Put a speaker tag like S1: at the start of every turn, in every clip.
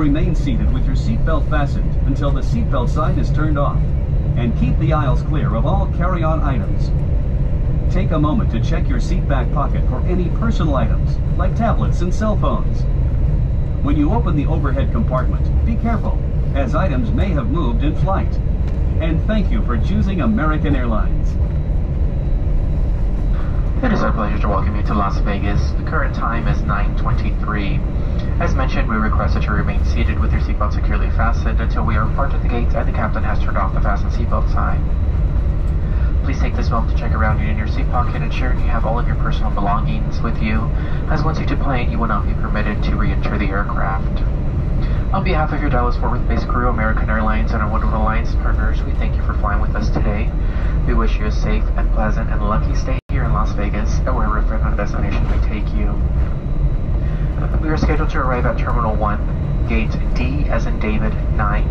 S1: Remain seated with your seatbelt fastened until the seatbelt sign is turned off. And keep the aisles clear of all carry-on items. Take a moment to check your seat back pocket for any personal items, like tablets and cell phones. When you open the overhead compartment, be careful, as items may have moved in flight. And thank you for choosing American Airlines.
S2: It is our pleasure to welcome you to Las Vegas. The current time is 9.23. As mentioned, we request that you remain seated with your seatbelt securely fastened until we are apart at the gate and the captain has turned off the fasten seatbelt sign. Please take this moment to check around you in your seat pocket ensure you have all of your personal belongings with you, as once you depart, you will not be permitted to re-enter the aircraft. On behalf of your Dallas Fort Worth based crew, American Airlines, and our wonderful alliance partners, we thank you for flying with us today. We wish you a safe and pleasant and lucky stay here in Las Vegas, and wherever your final destination may take you. We are scheduled to arrive at Terminal 1, Gate D as in David 9.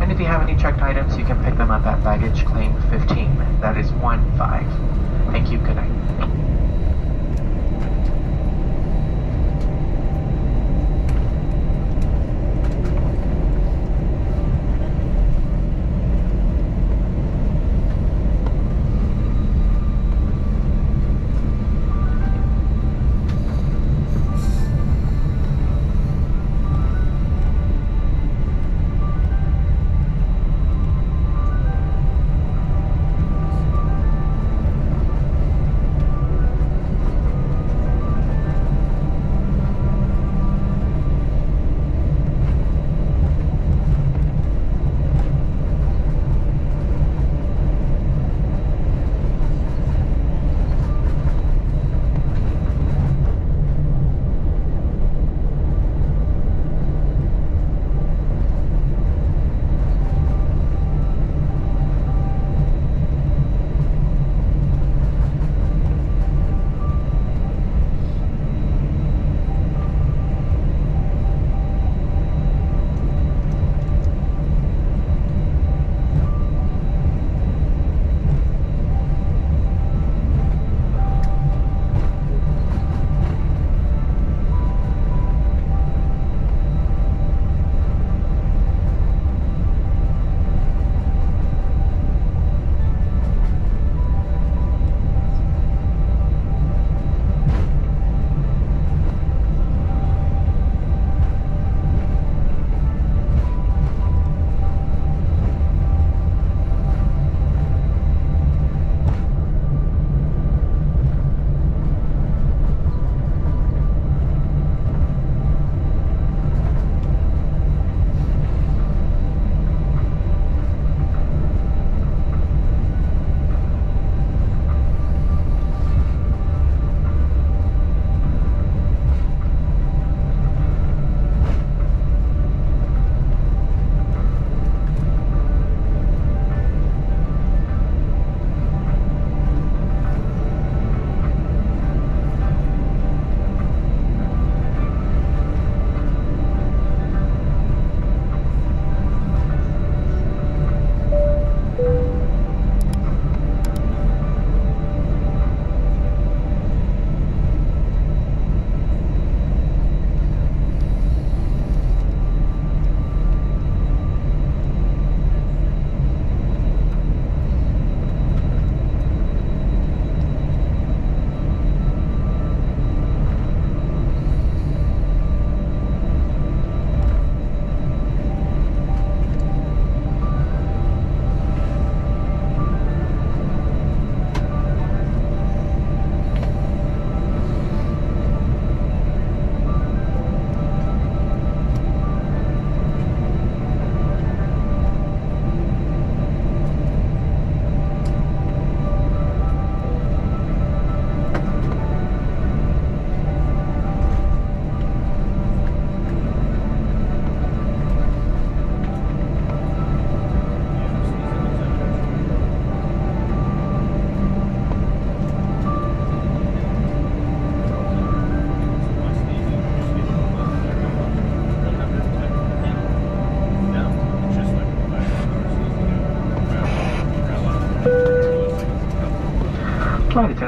S2: And if you have any checked items, you can pick them up at baggage claim 15. That is 1 5. Thank you. Good night.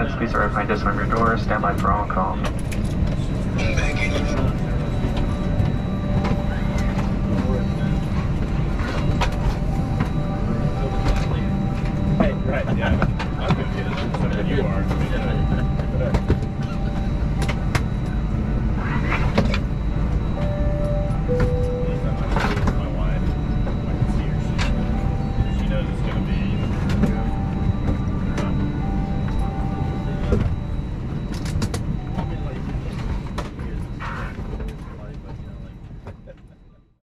S2: minutes. Be sorry if us on your door. Stand by for all call. Hey, right, yeah.